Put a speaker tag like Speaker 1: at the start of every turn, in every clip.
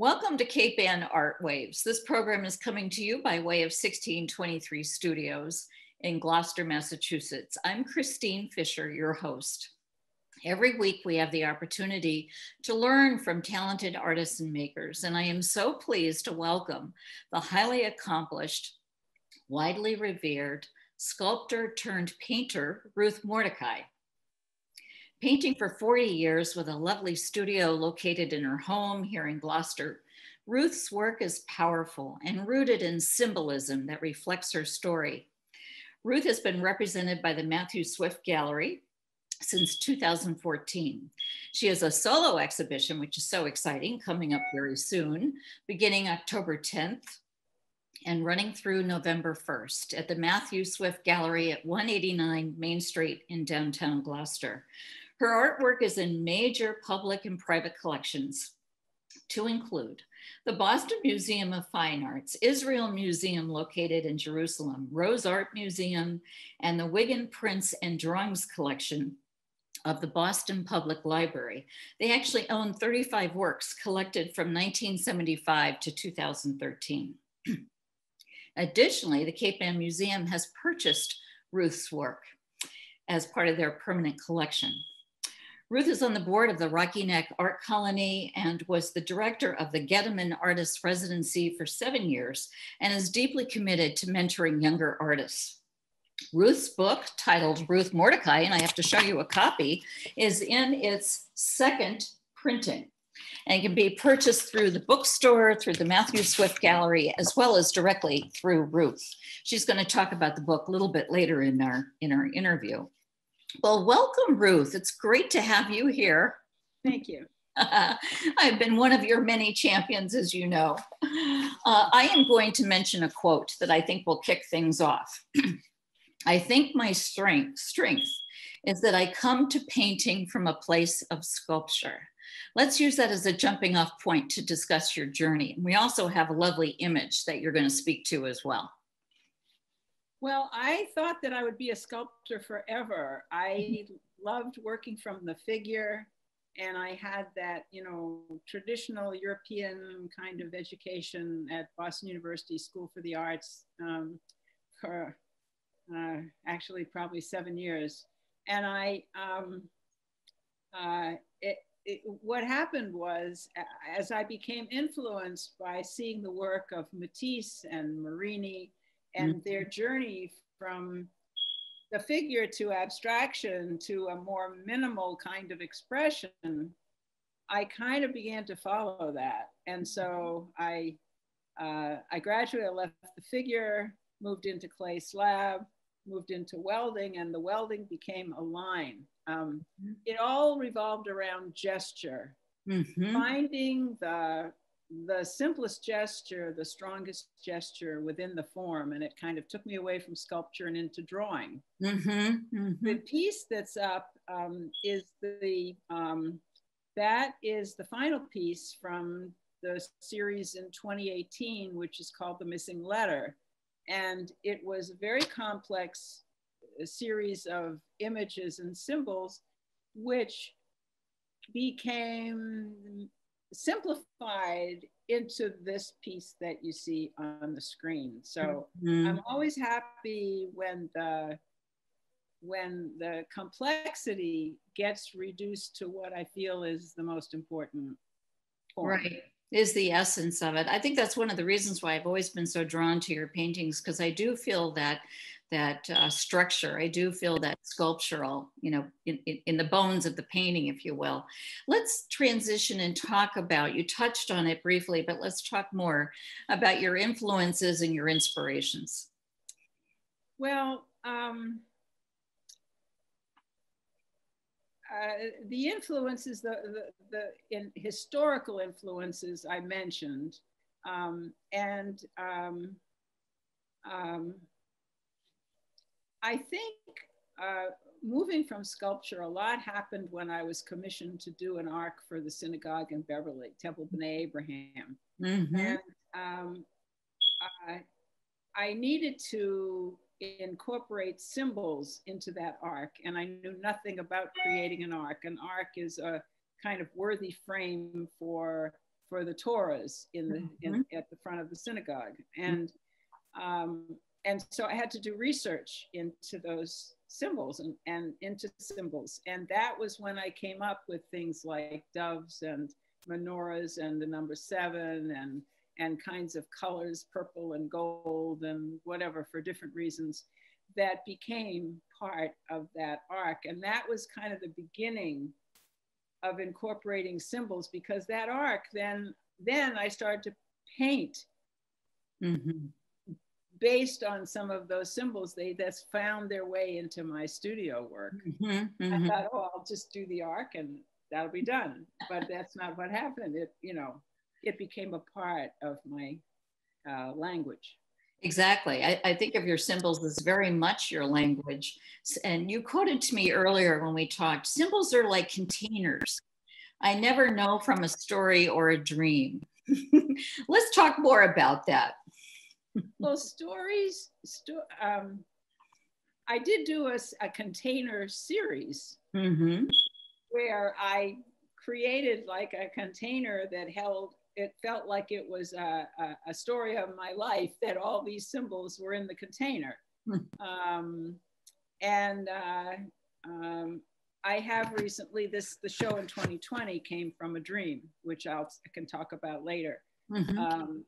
Speaker 1: Welcome to Cape Ann Art Waves. This program is coming to you by way of 1623 Studios in Gloucester, Massachusetts. I'm Kristine Fisher, your host. Every week, we have the opportunity to learn from talented artists and makers, and I am so pleased to welcome the highly accomplished, widely revered sculptor turned painter, Ruth Mordecai. Painting for 40 years with a lovely studio located in her home here in Gloucester, Ruth's work is powerful and rooted in symbolism that reflects her story. Ruth has been represented by the Matthew Swift Gallery since 2014. She has a solo exhibition, which is so exciting, coming up very soon, beginning October 10th and running through November 1st at the Matthew Swift Gallery at 189 Main Street in downtown Gloucester. Her artwork is in major public and private collections, to include the Boston Museum of Fine Arts, Israel Museum located in Jerusalem, Rose Art Museum, and the Wiggin Prints and Drawings Collection of the Boston Public Library. They actually own 35 works collected from 1975 to 2013. Additionally, the Cape Ann Museum has purchased Ruth's work as part of their permanent collection. Ruth is on the board of the Rocky Neck Art Colony and was the director of the Goetemann Artist Residency for seven years and is deeply committed to mentoring younger artists. Ruth's book, titled Ruth Mordecai, and I have to show you a copy, is in its second printing and can be purchased through the bookstore, through the Matthew Swift Gallery, as well as directly through Ruth. She's going to talk about the book a little bit later in our, in our interview. Well, welcome, Ruth. It's great to have you here.
Speaker 2: Thank you.
Speaker 1: I've been one of your many champions, as you know. Uh, I am going to mention a quote that I think will kick things off. I think my strength, strength is that I come to painting from a place of sculpture. Let's use that as a jumping off point to discuss your journey. And we also have a lovely image that you're going to speak to as well.
Speaker 2: Well, I thought that I would be a sculptor forever. I loved working from the figure and I had that, you know, traditional European kind of education at Boston University School for the Arts um, for uh, actually probably seven years. And I, um, uh, it, it, what happened was, as I became influenced by seeing the work of Matisse and Marini and mm-hmm. their journey from the figure to abstraction to a more minimal kind of expression, I kind of began to follow that. And so I, uh, I gradually left the figure, moved into clay slab, moved into welding, and the welding became a line. Um, mm-hmm. it all revolved around gesture, mm-hmm. finding the the simplest gesture, the strongest gesture within the form, and it kind of took me away from sculpture and into drawing. Mm-hmm, mm-hmm. The piece that's up um, is the um, that is the final piece from the series in 2018, which is called The Missing Letter, and it was a very complex uh, series of images and symbols, which became simplified into this piece that you see on the screen. So mm-hmm. I'm always happy when the when the complexity gets reduced to what I feel is the most important.
Speaker 1: Form. Right is the essence of it. I think that's one of the reasons why I've always been so drawn to your paintings because I do feel that that uh, structure. I do feel that sculptural, you know, in, in, in, the bones of the painting, if you will. Let's transition and talk about, you touched on it briefly, but let's talk more about your influences and your inspirations.
Speaker 2: Well, um, uh, the influences, the, the, the in historical influences I mentioned, um, and um, um I think uh, moving from sculpture, a lot happened when I was commissioned to do an ark for the synagogue in Beverly, Temple B'nai Abraham. Mm-hmm. And um, I, I needed to incorporate symbols into that ark, and I knew nothing about creating an ark. An ark is a kind of worthy frame for for the Torahs in the in,
Speaker 1: Mhm.
Speaker 2: at the front of the synagogue, and um, and so I had to do research into those symbols and, and into symbols, and that was when I came up with things like doves and menorahs and the number seven and and kinds of colors, purple and gold and whatever for different reasons that became part of that ark. And that was kind of the beginning of incorporating symbols because that ark then then I started to paint
Speaker 1: Mhm.
Speaker 2: based on some of those symbols. They just found their way into my studio work.
Speaker 1: Mhm.
Speaker 2: I
Speaker 1: Mhm.
Speaker 2: thought, oh, I'll just do the ark and that'll be done. But that's not what happened. It, you know, it became a part of my uh, language.
Speaker 1: Exactly. I, I think of your symbols as very much your language. And you quoted to me earlier when we talked symbols are like containers. I never know from a story or a dream. Let's talk more about that.
Speaker 2: Well, stories, sto- um, I did do a container series
Speaker 1: hmm
Speaker 2: where I created like a container that held, it felt like it was a, a, a story of my life that all these symbols were in the container.
Speaker 1: Hmm.
Speaker 2: Um, and uh, um, I have recently, this, the show in 2020 came from a dream, which I'll, I can talk about later.
Speaker 1: hmm
Speaker 2: Um,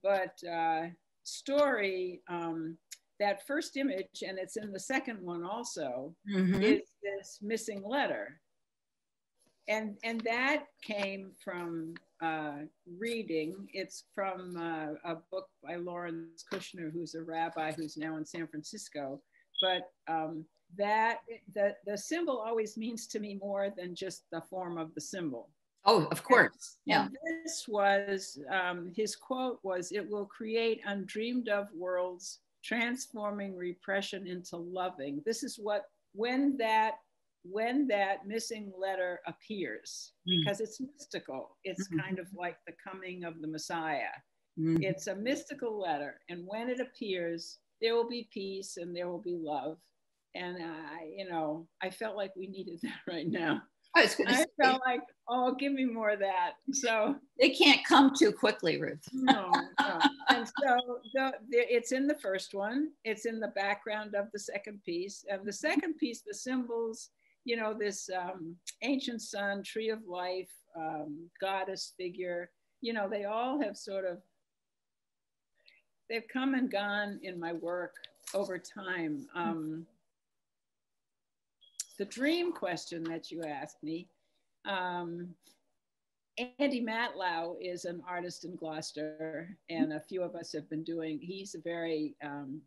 Speaker 2: but uh, story, um, that first image, and it's in the second one also,
Speaker 1: hmm
Speaker 2: is this missing letter. And, and that came from uh, reading. It's from uh, a book by Lawrence Kushner, who's a rabbi who's now in San Francisco. But um, that the, the symbol always means to me more than just the form of the symbol.
Speaker 1: Oh, of course. Yeah.
Speaker 2: And this was um, his quote was, "It will create undreamed of worlds, transforming repression into loving." This is what when that when that missing letter appears,
Speaker 1: Mm.
Speaker 2: because it's mystical. It's
Speaker 1: Mhm.
Speaker 2: kind of like the coming of the Messiah.
Speaker 1: Mhm.
Speaker 2: It's a mystical letter, and when it appears, there will be peace and there will be love. And I, you know, I felt like we needed that right now.
Speaker 1: I was going to
Speaker 2: I
Speaker 1: say,
Speaker 2: felt like, oh, give me more of that. So
Speaker 1: they can't come too quickly, Ruth.
Speaker 2: no, no. And so the, the, it's in the first one. It's in the background of the second piece, and the second piece, the symbols. You know, this um, ancient sun, tree of life, um, goddess figure. You know, they all have sort of they've come and gone in my work over time. Um, the dream question that you asked me. Um, Andy Matlow is an artist in Gloucester, and a few of us have been doing, he's a very um,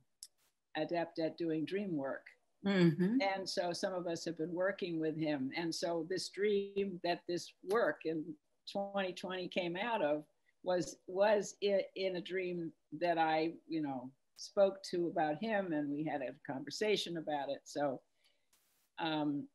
Speaker 2: adept at doing dream work.
Speaker 1: Hmm
Speaker 2: And so some of us have been working with him. And so this dream that this work in 2020 came out of was was i- in a dream that I, you know, spoke to about him and we had a conversation about it. So um,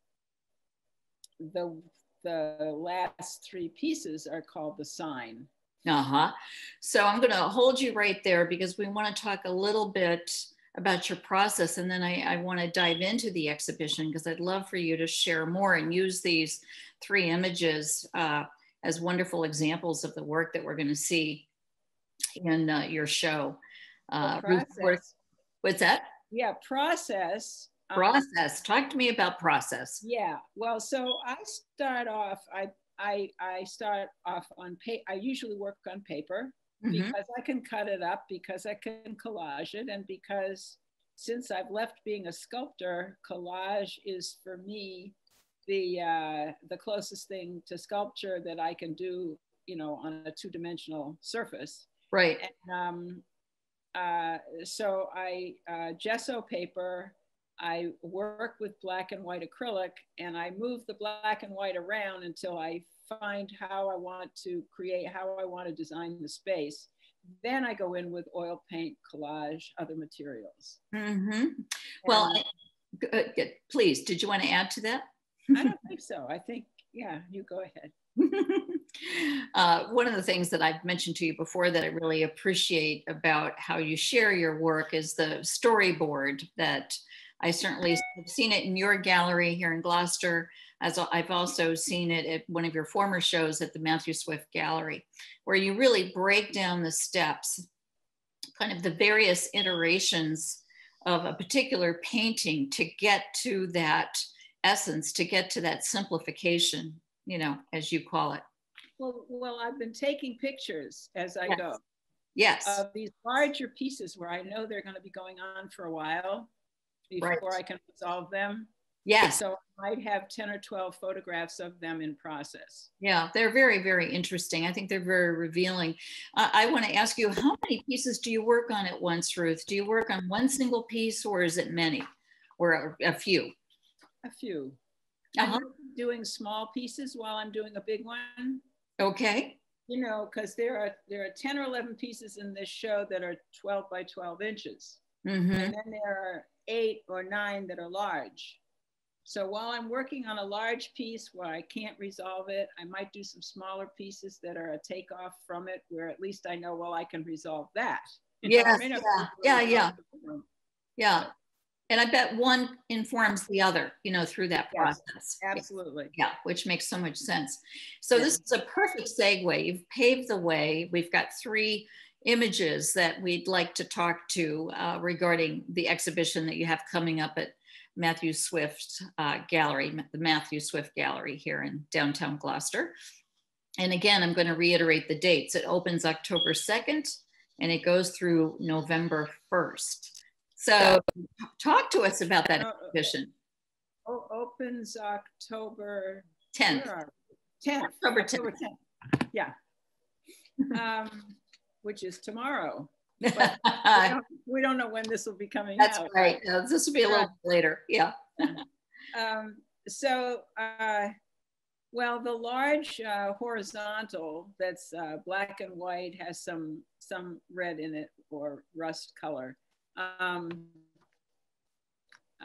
Speaker 2: the the last three pieces are called the sign.
Speaker 1: Uh huh. So I'm going to hold you right there because we want to talk a little bit about your process and then I, I want to dive into the exhibition because I'd love for you to share more and use these three images uh, as wonderful examples of the work that we're going to see in uh, your show. Uh, Ruth, what's that?
Speaker 2: Yeah, process. um,
Speaker 1: Process. Talk to me about process.
Speaker 2: Yeah. Well, so I start off. I I I start off on paper. I usually work on paper
Speaker 1: Mhm.
Speaker 2: because I can cut it up, because I can collage it, and because since I've left being a sculptor, collage is for me the uh, the closest thing to sculpture that I can do. You know, on a two dimensional surface.
Speaker 1: Right.
Speaker 2: And, um, uh, so I uh, gesso paper. I work with black and white acrylic, and I move the black and white around until I find how I want to create, how I want to design the space. Then I go in with oil paint, collage, other materials.
Speaker 1: hmm Well,
Speaker 2: And
Speaker 1: I- g- uh, please, did you want to add to that?
Speaker 2: I don't think so. I think, yeah, you go ahead.
Speaker 1: uh, one of the things that I've mentioned to you before that I really appreciate about how you share your work is the storyboard that I certainly have seen it in your gallery here in Gloucester. as I've also seen it at one of your former shows at the Matthew Swift Gallery, where you really break down the steps, kind of the various iterations of a particular painting to get to that essence, to get to that simplification, you know, as you call it.
Speaker 2: Well, well, I've been taking pictures as I
Speaker 1: yes.
Speaker 2: go.
Speaker 1: Yes.
Speaker 2: Of these larger pieces where I know they're going to be going on for a while before right. I can resolve them.
Speaker 1: Yes.
Speaker 2: So I might have 10 or 12 photographs of them in process.
Speaker 1: Yeah, they're very, very interesting. I think they're very revealing. Uh, I want to ask you, how many pieces do you work on at once, Ruth? Do you work on one single piece or is it many or a, a few?
Speaker 2: A few. Uh-huh. I'm doing small pieces while I'm doing a big one.
Speaker 1: Okay.
Speaker 2: You know, because there are there are 10 or 11 pieces in this show that are 12 by 12 inches. Mm-hmm. And then there are eight or nine that are large. So while I'm working on a large piece where I can't resolve it, I might do some smaller pieces that are a takeoff from it where at least I know, well, I can resolve that.
Speaker 1: Yes, yeah, yeah, yeah. Yeah. And I bet one informs the other, you know, through that process.
Speaker 2: Absolutely.
Speaker 1: Yeah, which makes so much sense. So this is a perfect segue. You've paved the way. We've got three images that we'd like to talk to uh, regarding the exhibition that you have coming up at Matthew Swift uh, Gallery, the Matthew Swift Gallery here in downtown Gloucester. And again, I'm going to reiterate the dates. It opens October 2nd and it goes through November 1st. So talk to us about that uh, exhibition.
Speaker 2: Oh, opens October
Speaker 1: 10th.
Speaker 2: 10th.
Speaker 1: October 10th. October 10th.
Speaker 2: Yeah. um, which is tomorrow. we, don't, we, don't, know when this will be coming
Speaker 1: That's
Speaker 2: out.
Speaker 1: right. Uh, this will be a little later. Yeah.
Speaker 2: um, so, uh, well, the large uh, horizontal that's uh, black and white has some some red in it or rust color. Um,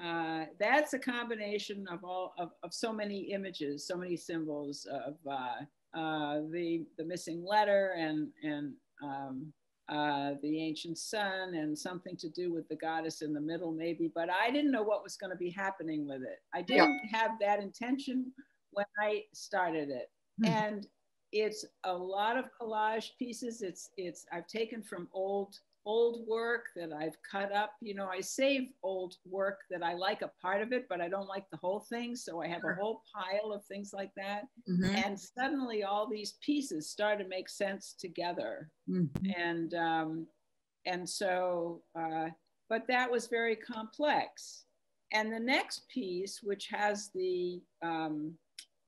Speaker 2: uh, that's a combination of all of, of so many images, so many symbols of uh, uh, the the missing letter and and um, uh, the ancient sun and something to do with the goddess in the middle, maybe. But I didn't know what was going to be happening with it. I didn't have that intention when I started it. Mm-hmm. And it's a lot of collage pieces. It's it's I've taken from old old work that I've cut up. You know, I save old work that I like a part of it, but I don't like the whole thing. So I have a whole pile of things like that. Mm-hmm. And suddenly all these pieces start to make sense together. Mm-hmm. And um, and so, uh, but that was very complex. And the next piece, which has the um,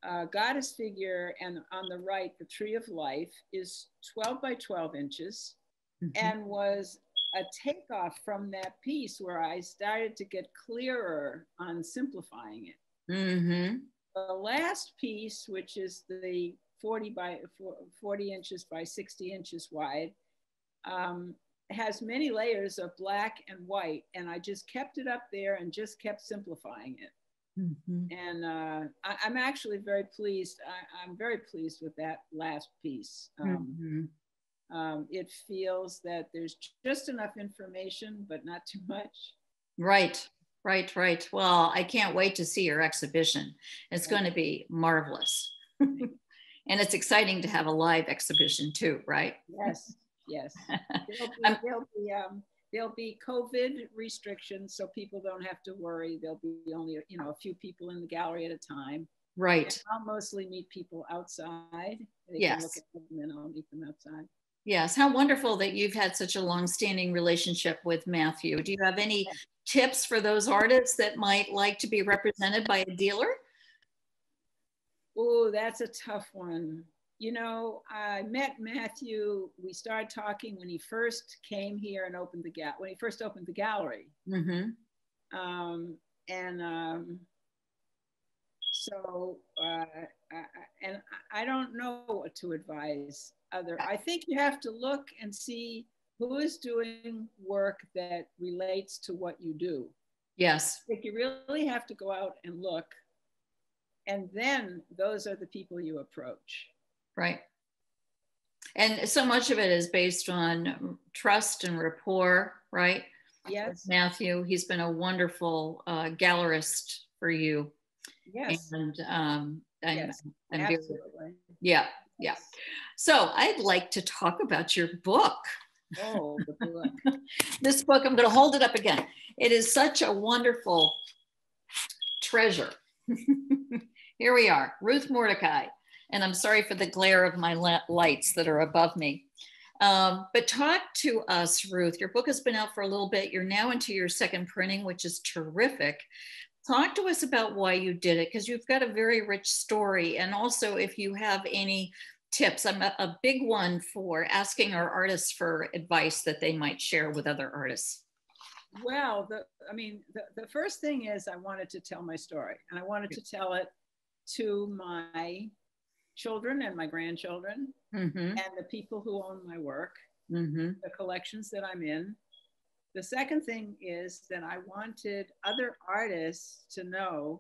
Speaker 2: uh, goddess figure and on the right, the tree of life, is 12 by 12 inches mm-hmm. and was a takeoff from that piece where I started to get clearer on simplifying it. Mm-hmm. The last piece, which is the 40 by 40 inches by 60 inches wide, um, has many layers of black and white, and I just kept it up there and just kept simplifying it. Mm-hmm. And uh, I, am actually very pleased. I, am very pleased with that last piece. Um, mm-hmm. Um, it feels that there's just enough information, but not too much.
Speaker 1: Right, right, right. Well, I can't wait to see your exhibition. It's going to be marvelous. and it's exciting to have a live exhibition too, right?
Speaker 2: Yes, yes. There'll be, there'll be, um, there'll be COVID restrictions, so people don't have to worry. There'll be only you know a few people in the gallery at a time.
Speaker 1: Right.
Speaker 2: And I'll mostly meet people outside. They
Speaker 1: yes. Can look
Speaker 2: at them and I'll meet them outside.
Speaker 1: Yes, how wonderful that you've had such a long-standing relationship with Matthew. Do you have any tips for those artists that might like to be represented by a dealer?
Speaker 2: Oh, that's a tough one. You know, I met Matthew. We started talking when he first came here and opened the gap. When he first opened the gallery, mm-hmm. um, and um, so uh, I, and I don't know what to advise other. I think you have to look and see who is doing work that relates to what you do.
Speaker 1: Yes.
Speaker 2: I think you really have to go out and look. And then those are the people you approach.
Speaker 1: Right. And so much of it is based on trust and rapport, right?
Speaker 2: Yes.
Speaker 1: Matthew, he's been a wonderful uh, gallerist for you
Speaker 2: Yes.
Speaker 1: And um, I'm,
Speaker 2: yes,
Speaker 1: I'm
Speaker 2: absolutely.
Speaker 1: Very, yeah, yeah. So I'd like to talk about your book.
Speaker 2: Oh, the book.
Speaker 1: this book, I'm going to hold it up again. It is such a wonderful treasure. Here we are, Ruth Mordecai. And I'm sorry for the glare of my lights that are above me. Um, but talk to us, Ruth. Your book has been out for a little bit. You're now into your second printing, which is terrific. Talk to us about why you did it, because you've got a very rich story. And also, if you have any tips, I'm a, a big one for asking our artists for advice that they might share with other artists.
Speaker 2: Well, the, I mean, the, the first thing is I wanted to tell my story, and I wanted to tell it to my children and my grandchildren mm-hmm. and the people who own my work, mm-hmm. the collections that I'm in. The second thing is that I wanted other artists to know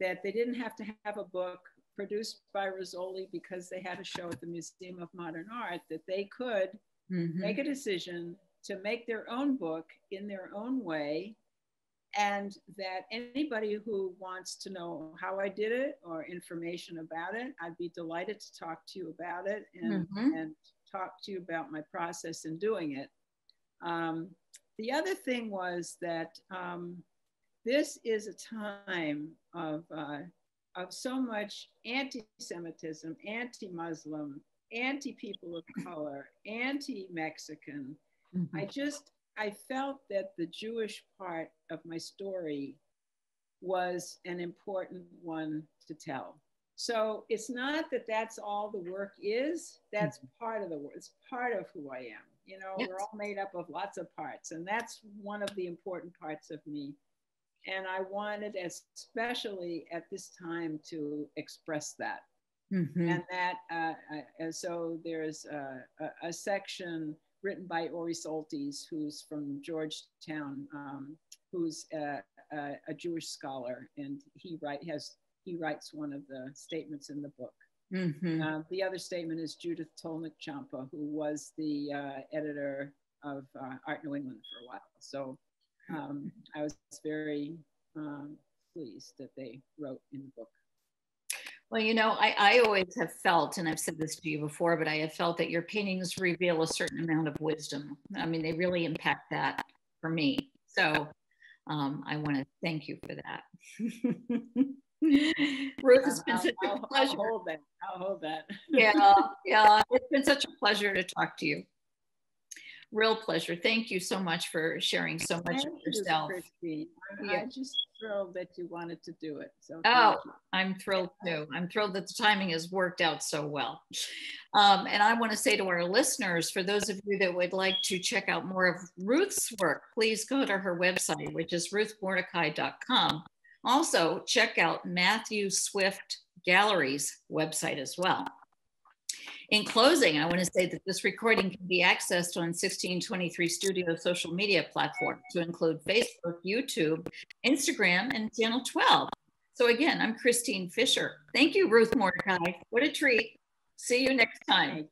Speaker 2: that they didn't have to have a book produced by Rizzoli because they had a show at the Museum of Modern Art, that they could mm-hmm. make a decision to make their own book in their own way and that anybody who wants to know how I did it or information about it, I'd be delighted to talk to you about it and, mm-hmm. and talk to you about my process in doing it. Um, the other thing was that um, this is a time of, uh, of so much anti Semitism, anti Muslim, anti people of color, anti Mexican. Mm-hmm. I just I felt that the Jewish part of my story was an important one to tell. So it's not that that's all the work is, that's mm-hmm. part of the work, it's part of who I am. You know, yes. we're all made up of lots of parts, and that's one of the important parts of me. And I wanted, especially at this time, to express that. Mm-hmm. And that, uh, uh, so there's a, a, a section written by Ori Soltes, who's from Georgetown, um, who's a, a, a, Jewish scholar, and he write has he writes one of the statements in the book. Mm-hmm. Uh, the other statement is Judith Tolnick Champa, who was the uh, editor of uh, Art New England for a while. So um, I was very um, pleased that they wrote in the book.
Speaker 1: Well, you know, I, I always have felt, and I've said this to you before, but I have felt that your paintings reveal a certain amount of wisdom. I mean, they really impact that for me. So um, I want to thank you for that. Ruth, it's been such a pleasure.
Speaker 2: I'll hold that. I'll hold that.
Speaker 1: yeah, yeah. It's been such a pleasure to talk to you real pleasure. Thank you so much for sharing so much
Speaker 2: Thank
Speaker 1: of yourself.
Speaker 2: You, I'm, yeah. I'm, just thrilled that you wanted to do it. So
Speaker 1: oh, I'm thrilled too. I'm thrilled that the timing has worked out so well. Um, and I want to say to our listeners, for those of you that would like to check out more of Ruth's work, please go to her website, which is ruthmordecai.com. Also, check out Matthew Swift Gallery's website as well. In closing, I want to say that this recording can be accessed on 1623 Studio social media platforms to include Facebook, YouTube, Instagram, and Channel 12. So again, I'm Kristine Fisher. Thank you, Ruth Mordecai. What a treat. See you next time.